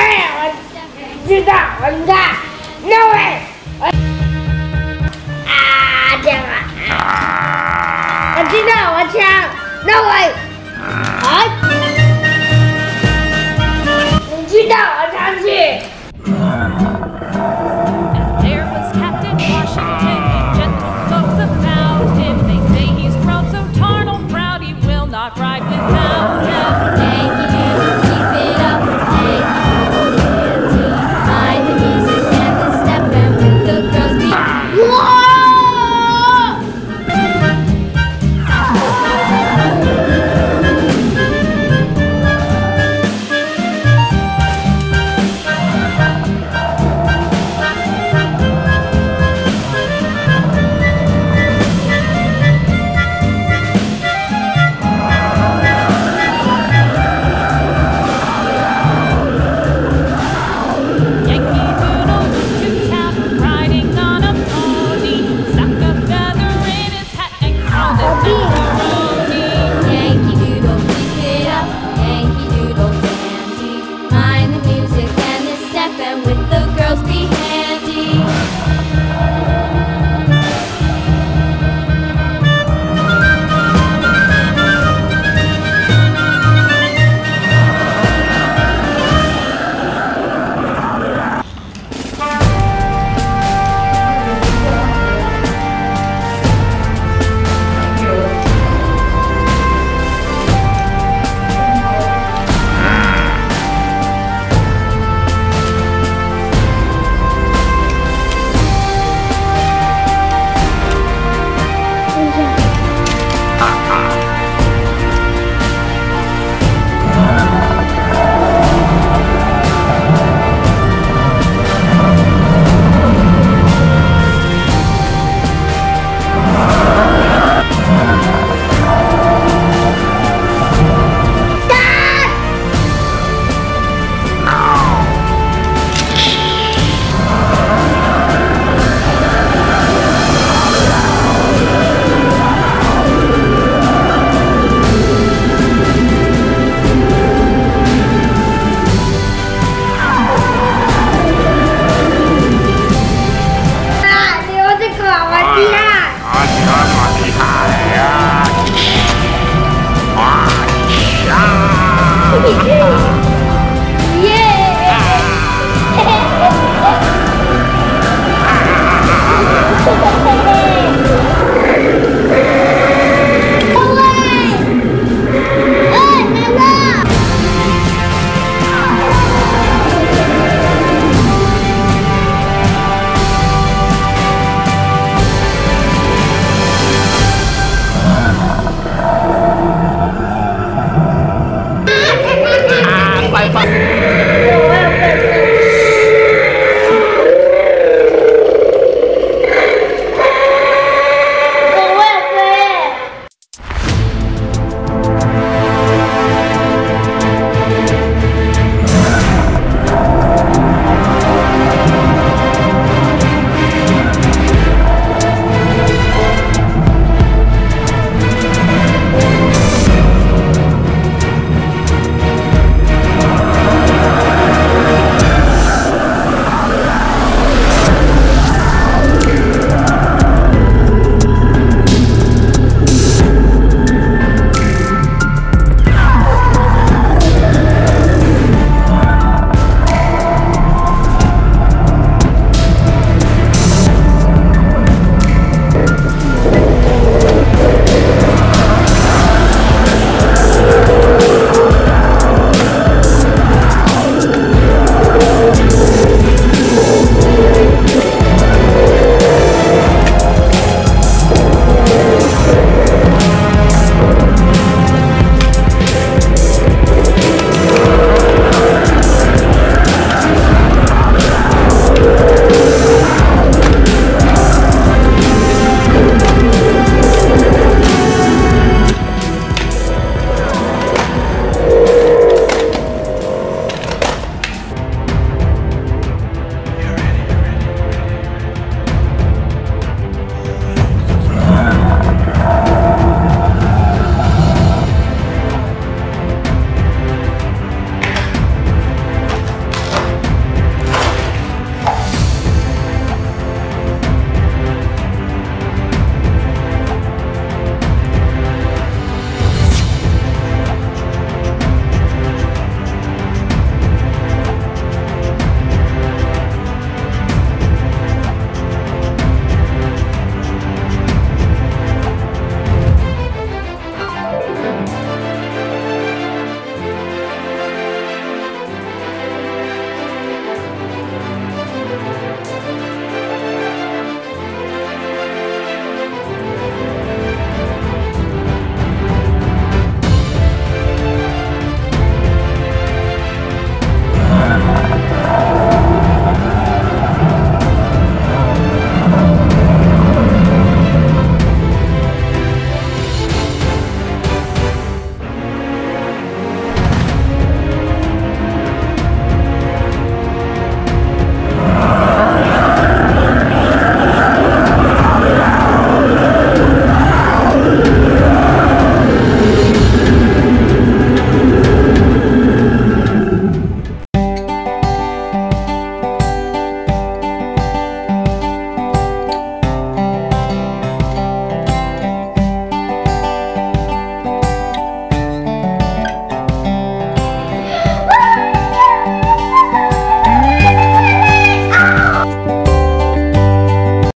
Bam! Do that! I'm that! No way! Ah, damn it! I do that! Watch out! No way!